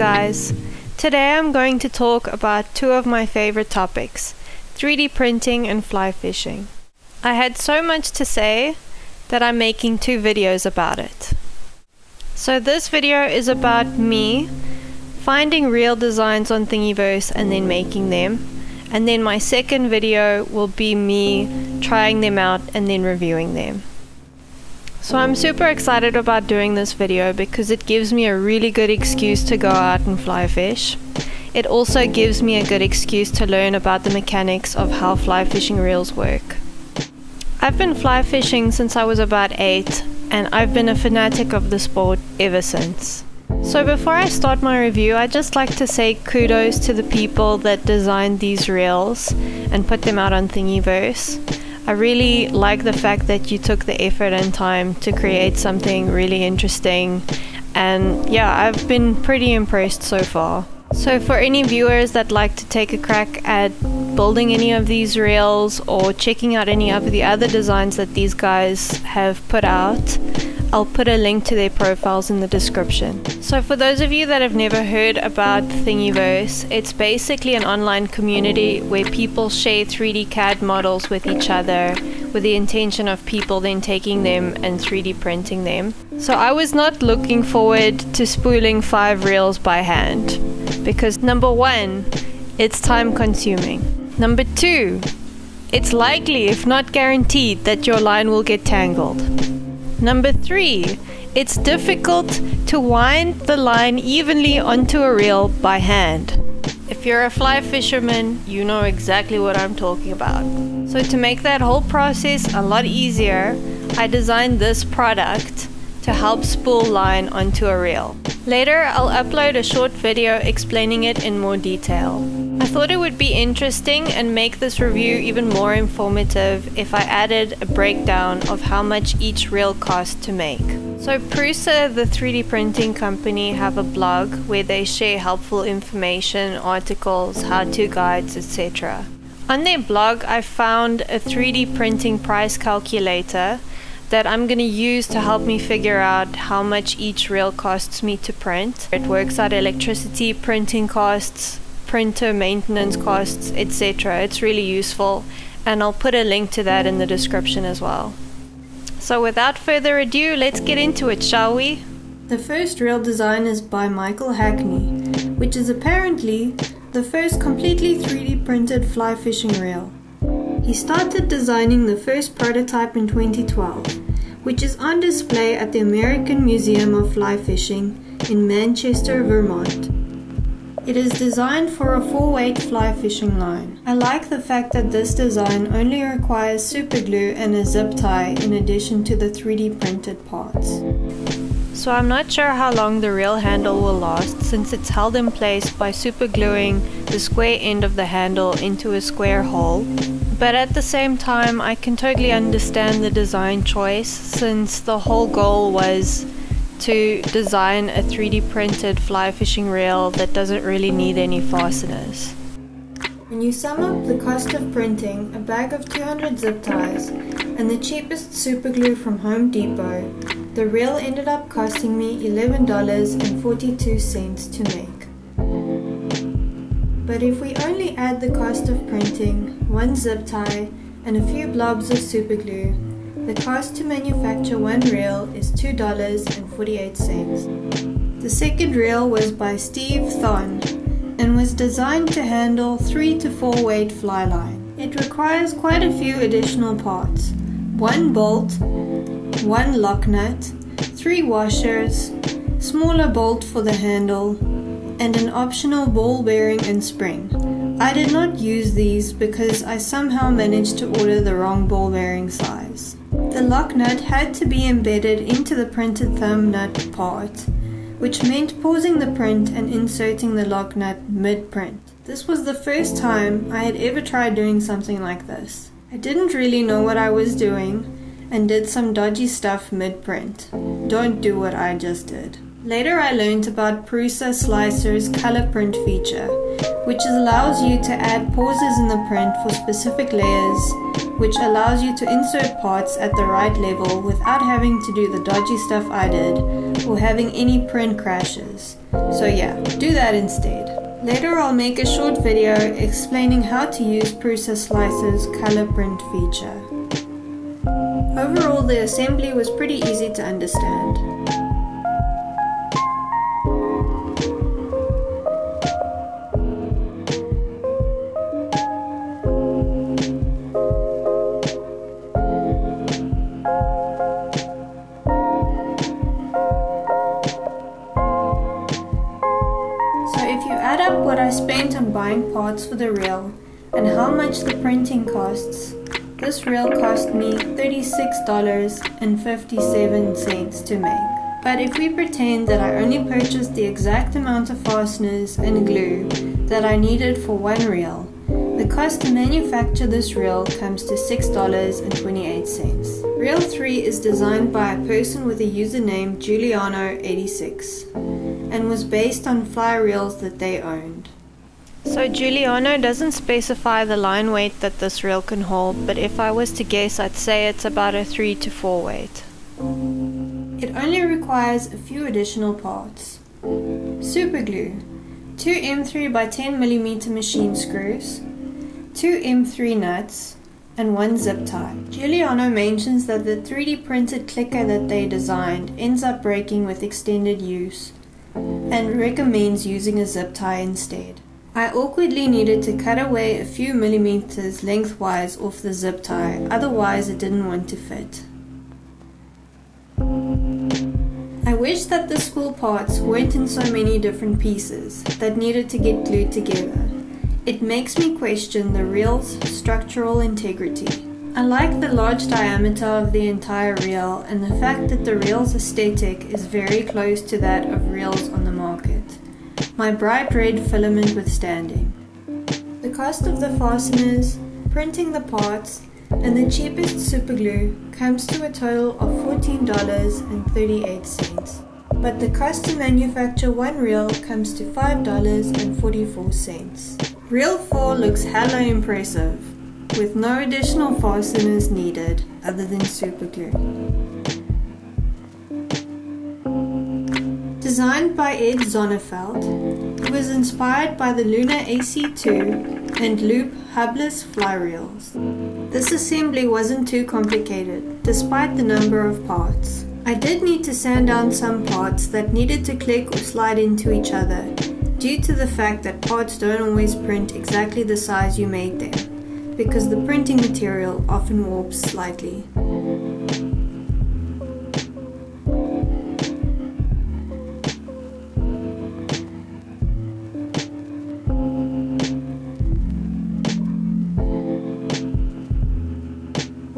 guys. Today I'm going to talk about two of my favorite topics 3D printing and fly fishing. I had so much to say that I'm making two videos about it. So, this video is about me finding reel designs on Thingiverse and then making them. And then my second video will be me trying them out and then reviewing them. So I'm super excited about doing this video because it gives me a really good excuse to go out and fly fish. It also gives me a good excuse to learn about the mechanics of how fly fishing reels work. I've been fly fishing since I was about 8 and I've been a fanatic of the sport ever since. So before I start my review, I'd just like to say kudos to the people that designed these reels and put them out on Thingiverse. I really like the fact that you took the effort and time to create something really interesting. And yeah, I've been pretty impressed so far. So, for any viewers that like to take a crack at building any of these reels or checking out any of the other designs that these guys have put out, I'll put a link to their profiles in the description. So for those of you that have never heard about Thingiverse, it's basically an online community where people share 3D CAD models with each other with the intention of people then taking them and 3D printing them. So I was not looking forward to spooling five reels by hand because number one, it's time consuming. Number two, it's likely, if not guaranteed, that your line will get tangled. Number three, it's difficult to wind the line evenly onto a reel by hand. If you're a fly fisherman, you know exactly what I'm talking about. So to make that whole process a lot easier, I designed this product to help spool line onto a reel. Later, I'll upload a short video explaining it in more detail. I thought it would be interesting and make this review even more informative if I added a breakdown of how much each reel cost to make. So Prusa, the 3D printing company, have a blog where they share helpful information, articles, how-to guides, etc. On their blog, I found a 3D printing price calculator that I'm going to use to help me figure out how much each reel costs me to print. It works out electricity, printing costs, printer maintenance costs, etc. It's really useful and I'll put a link to that in the description as well. So without further ado, let's get into it, shall we? The first reel design is by Michael Hackney, which is apparently the first completely 3D printed fly fishing reel. He started designing the first prototype in 2012, which is on display at the American Museum of Fly Fishing in Manchester, Vermont. It is designed for a full weight fly fishing line. I like the fact that this design only requires super glue and a zip tie in addition to the 3D printed parts. So I'm not sure how long the reel handle will last since it's held in place by super gluing the square end of the handle into a square hole. But at the same time I can totally understand the design choice since the whole goal was to design a 3D printed fly fishing reel that doesn't really need any fasteners. When you sum up the cost of printing a bag of 200 zip ties and the cheapest super glue from Home Depot, the reel ended up costing me $11.42 to make. But if we only add the cost of printing, one zip tie, and a few blobs of super glue, the cost to manufacture one reel is $2.48. The second reel was by Steve Thone and was designed to handle 3 to 4 weight fly line. It requires quite a few additional parts. One bolt, one lock nut, three washers, smaller bolt for the handle, and an optional ball bearing and spring. I did not use these because I somehow managed to order the wrong ball bearing size. The lock nut had to be embedded into the printed thumb nut part, which meant pausing the print and inserting the lock nut mid-print. This was the first time I had ever tried doing something like this. I didn't really know what I was doing, and did some dodgy stuff mid-print. Don't do what I just did. Later I learned about Prusa Slicer's color print feature, which allows you to add pauses in the print for specific layers, which allows you to insert parts at the right level without having to do the dodgy stuff I did or having any print crashes. So yeah, do that instead. Later I'll make a short video explaining how to use Prusa Slicer's color print feature. Overall the assembly was pretty easy to understand. Buying parts for the reel and how much the printing costs, this reel cost me $36.57 to make. But if we pretend that I only purchased the exact amount of fasteners and glue that I needed for one reel, the cost to manufacture this reel comes to $6.28. Reel 3 is designed by a person with a username Juliano86 and was based on fly reels that they owned. So Juliano doesn't specify the line weight that this reel can hold, but if I was to guess I'd say it's about a 3 to 4 weight. It only requires a few additional parts. Super glue, 2 M3 by 10 mm machine screws, two M3 nuts, and one zip tie. Juliano mentions that the 3D printed clicker that they designed ends up breaking with extended use and recommends using a zip tie instead. I awkwardly needed to cut away a few millimeters lengthwise off the zip tie, otherwise it didn't want to fit. I wish that the school parts weren't in so many different pieces that needed to get glued together. It makes me question the reel's structural integrity. I like the large diameter of the entire reel and the fact that the reel's aesthetic is very close to that of reels on the market. My bright red filament withstanding. The cost of the fasteners, printing the parts, and the cheapest superglue comes to a total of $14.38 but the cost to manufacture one reel comes to $5.44. Reel 4 looks hella impressive, with no additional fasteners needed other than super glue. Designed by Ed Zonneveld, it was inspired by the Luna AC2 and Loop hubless fly reels. This assembly wasn't too complicated, despite the number of parts. I did need to sand down some parts that needed to click or slide into each other due to the fact that parts don't always print exactly the size you made them because the printing material often warps slightly.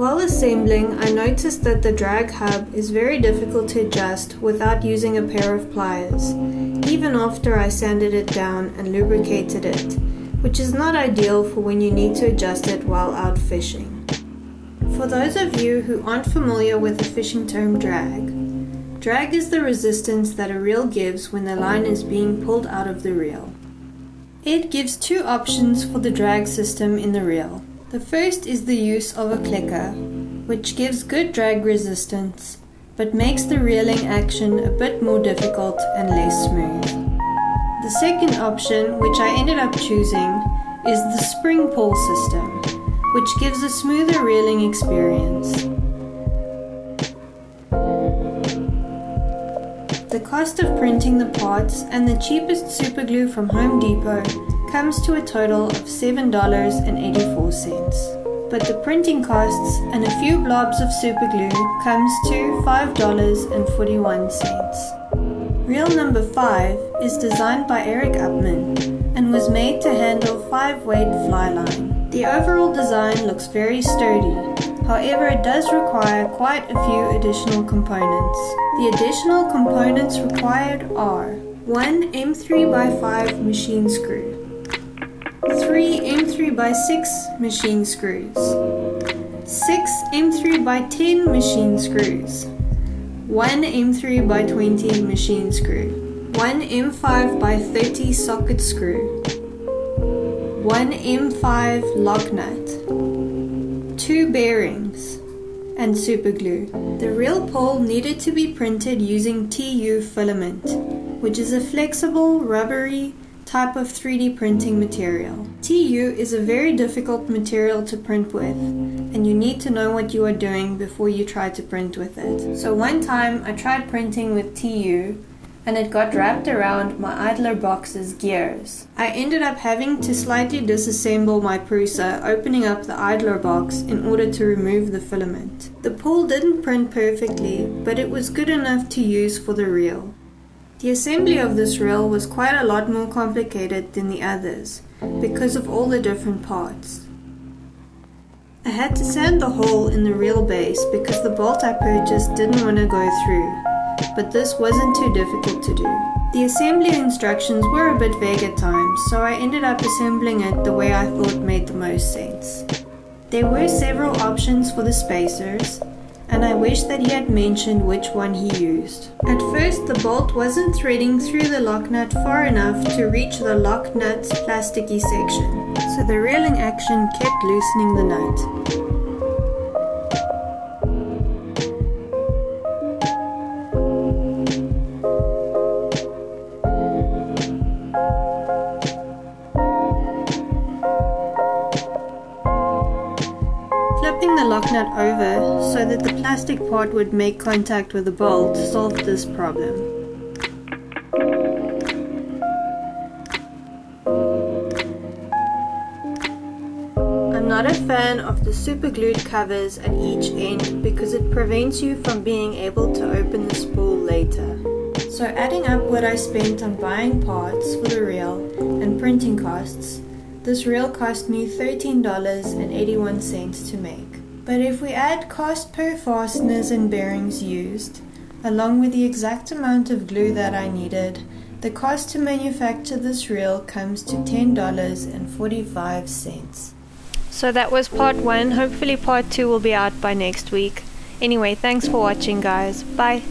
While assembling, I noticed that the drag hub is very difficult to adjust without using a pair of pliers, even after I sanded it down and lubricated it, which is not ideal for when you need to adjust it while out fishing. For those of you who aren't familiar with the fishing term drag, drag is the resistance that a reel gives when the line is being pulled out of the reel. It gives two options for the drag system in the reel. The first is the use of a clicker, which gives good drag resistance, but makes the reeling action a bit more difficult and less smooth. The second option, which I ended up choosing, is the spring pull system, which gives a smoother reeling experience. The cost of printing the parts and the cheapest superglue from Home Depot comes to a total of $7.84. But the printing costs and a few blobs of superglue comes to $5.41. Reel number 5 is designed by Erik Uppman and was made to handle 5 weight fly line. The overall design looks very sturdy, however it does require quite a few additional components. The additional components required are 1 M3x5 machine screw, three M3 by 6 machine screws, 6 M3 by 10 machine screws, 1 M3 by 20 machine screw, 1 M5 by 30 socket screw, 1 M5 lock nut, 2 bearings, and super glue. The real pole needed to be printed using TPU filament, which is a flexible, rubbery, type of 3D printing material. TPU is a very difficult material to print with, and you need to know what you are doing before you try to print with it. So one time I tried printing with TPU, and it got wrapped around my idler box's gears. I ended up having to slightly disassemble my Prusa, opening up the idler box in order to remove the filament. The pull didn't print perfectly, but it was good enough to use for the reel. The assembly of this reel was quite a lot more complicated than the others because of all the different parts. I had to sand the hole in the reel base because the bolt I purchased didn't want to go through, but this wasn't too difficult to do. The assembly instructions were a bit vague at times, so I ended up assembling it the way I thought made the most sense. There were several options for the spacers, and I wish that he had mentioned which one he used. At first the bolt wasn't threading through the lock nut far enough to reach the lock nut's plasticky section, so the reeling action kept loosening the nut. The lock nut over so that the plastic part would make contact with the bolt solved this problem. I'm not a fan of the super glued covers at each end because it prevents you from being able to open the spool later. So adding up what I spent on buying parts for the reel and printing costs, this reel cost me $13.81 to make. But if we add cost per fasteners and bearings used, along with the exact amount of glue that I needed, the cost to manufacture this reel comes to $10.45. So that was part one. Hopefully part two will be out by next week. Anyway, thanks for watching guys. Bye.